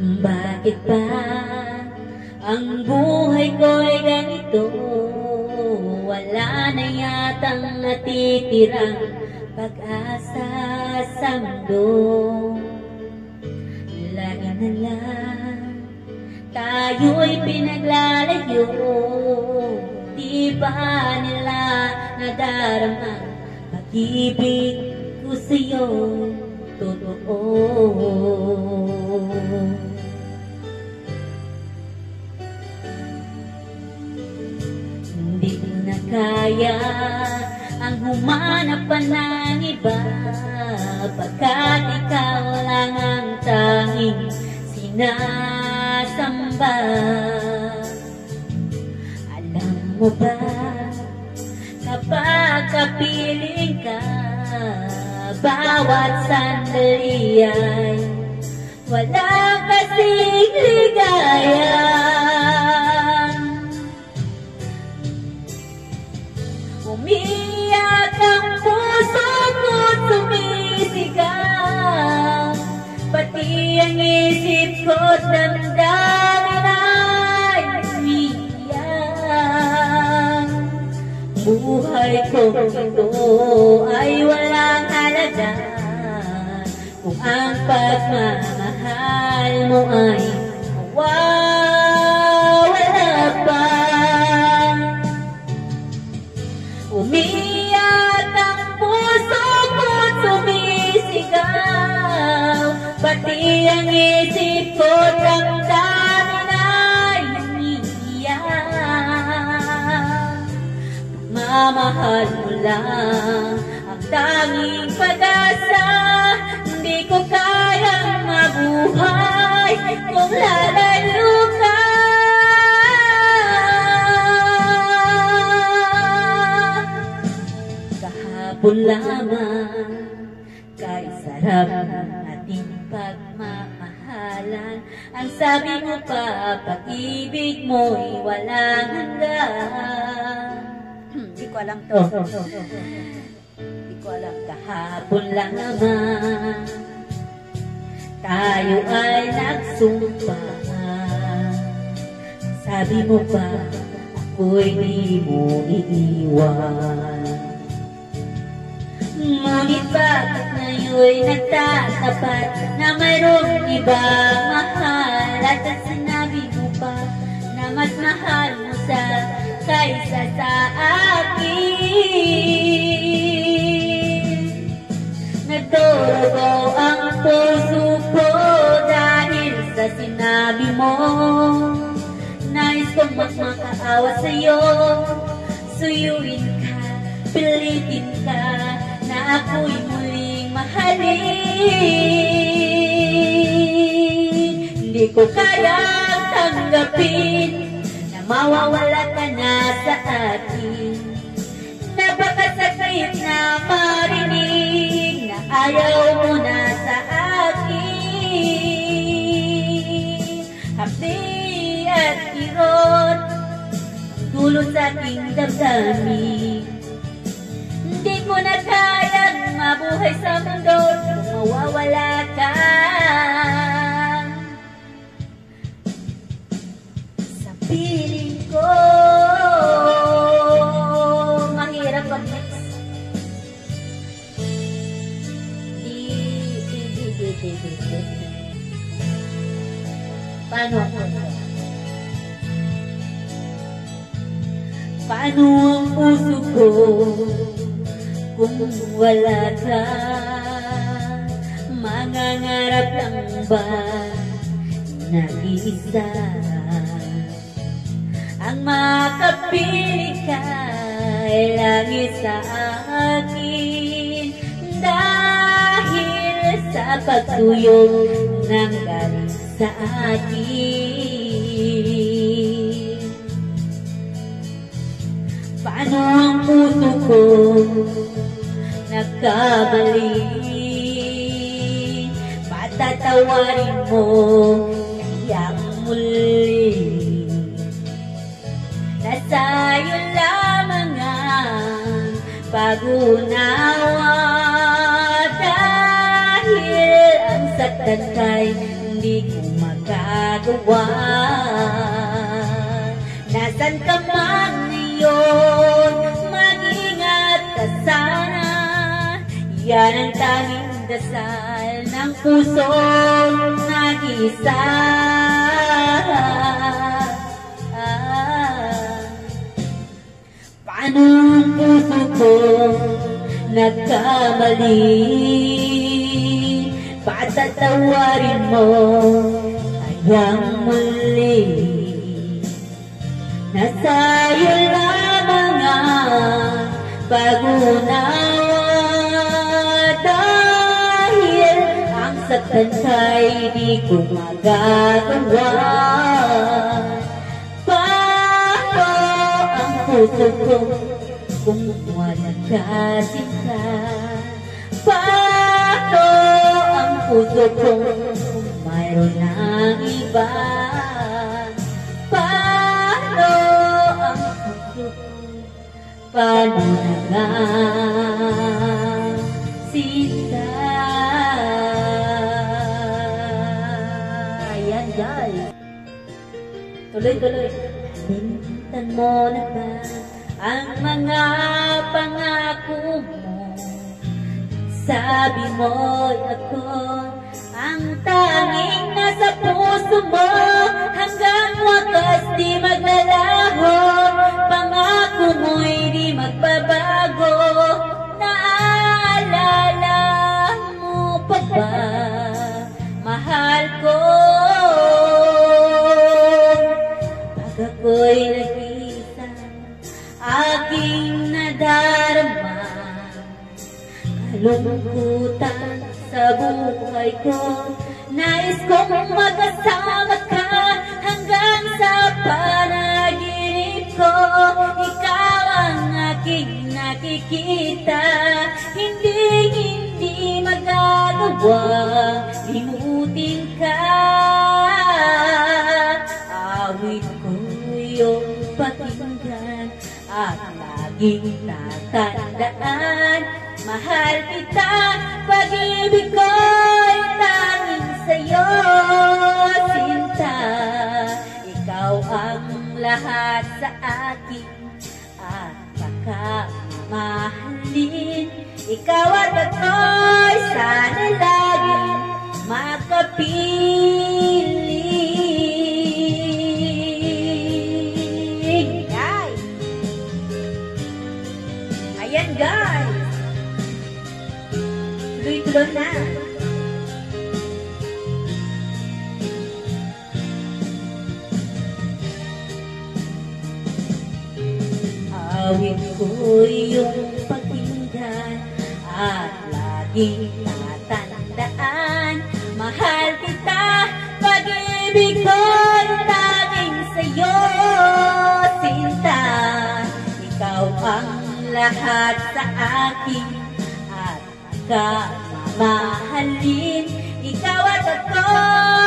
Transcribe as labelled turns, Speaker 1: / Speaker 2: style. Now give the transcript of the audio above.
Speaker 1: Bakit ba ang buhay ko'y ganito? Wala na yatang natitirang pag-asa sa mundo. Lagi na lang tayo'y pinaglalayo. Di ba nila nadarama Pag-ibig ko sa'yo? Totoo kaya ang humanap pa ng iba Pagkat ikaw lang ang tanging sinasamba. Alam mo ba, kapag kapiling ka Bawat sandali ay wala kasing ligaya damdamin ay umiyak Buhay ko. Ito ay walang halaga. Kung ang pagmamahal mo ay mawawala pa. Umiyak Pati ang isip ko damdamin ay umiiyak Mamahal mo lang ang tanging pag-asa. Hindi ko kayang mabuhay kung lalayo ka Kahapon lamang kay sarap pagmamahalan. Ang sabi mo pa, pag-ibig mo'y walang hanggan Hindi ko alam. To Hindi ko alam. Kahapon lang naman Tayo ay nagsumpa. Sabi mo pa, ako'y di mo iiwan Ngunit bakit ngayon'y nagtatapat Na mayroong ibang mahal? At ang sinabi mo pa na mas mahal mo sa kaysa sa akin. Nagdorogo ang puso ko dahil sa sinabi mo. Nais kong magmakaawa sa'yo. Suyuin ka, pilitin ka Na ako'y muling mahalin. Hindi ko kayang tanggapin Na mawawala ka na sa akin. Napakasakit na marinig Na ayaw mo na sa akin. Hapdi at kirot Ang dulo sa aking damdamin. Hindi ko na kayang mabuhay sa mundo Kung mawawala ka Sa piling ko Mahirap di. Paano ako? Paano ang puso ko kung wala ka? Mangangarap lang ba nag-iisa? Ang makapili ka ay langit sa akin Dahil sa pagtuyong ng galing sa akin Paano ang puso nagkamali Patatawarin mo kayang muli. Nasayo lamang ang pag-unawa. Dahil ang saktan kay hindi ko magagawa. Nasaan ka Yan ang tanging dasal ng puso nag-isa. Paano ang puso ko nagkamali? Patatawarin mo hanggang muli. Nasa'yo lamang ang pag-unawa ang saktan ka'y di ko magagawa Paano ang puso ko kung walang kasinta Paano ang puso ko kung mayroon ng iba? Paano ang puso ko Paano Guys Tuloy-tuloy Bintan mo na ba ang mga pangako mo? Sabi mo ako ang tanging nasa puso mo. Hanggang ako'y nag-isa Aking nadarama. Kalungkutan sa buhay ko Nais kong magkasama ka Hanggang sa panaginip ko. Ikaw ang aking nakikita Hindi, hindi magagawa. Limutin ka laging tatandaan Mahal kita, pag-ibig ko'y tanging sa'yo, sinta. Ikaw ang lahat sa akin at pakamahalin. Ikaw at ako'y sana laging makapiling. Tuloy-tuloy na. Awit ko yung pakinggan at laging tatandaan Mahal kita, pag-ibig ko'y tanging sa'yo, sinta Ikaw ang lahat sa akin at ka mamahalin Ikaw at lang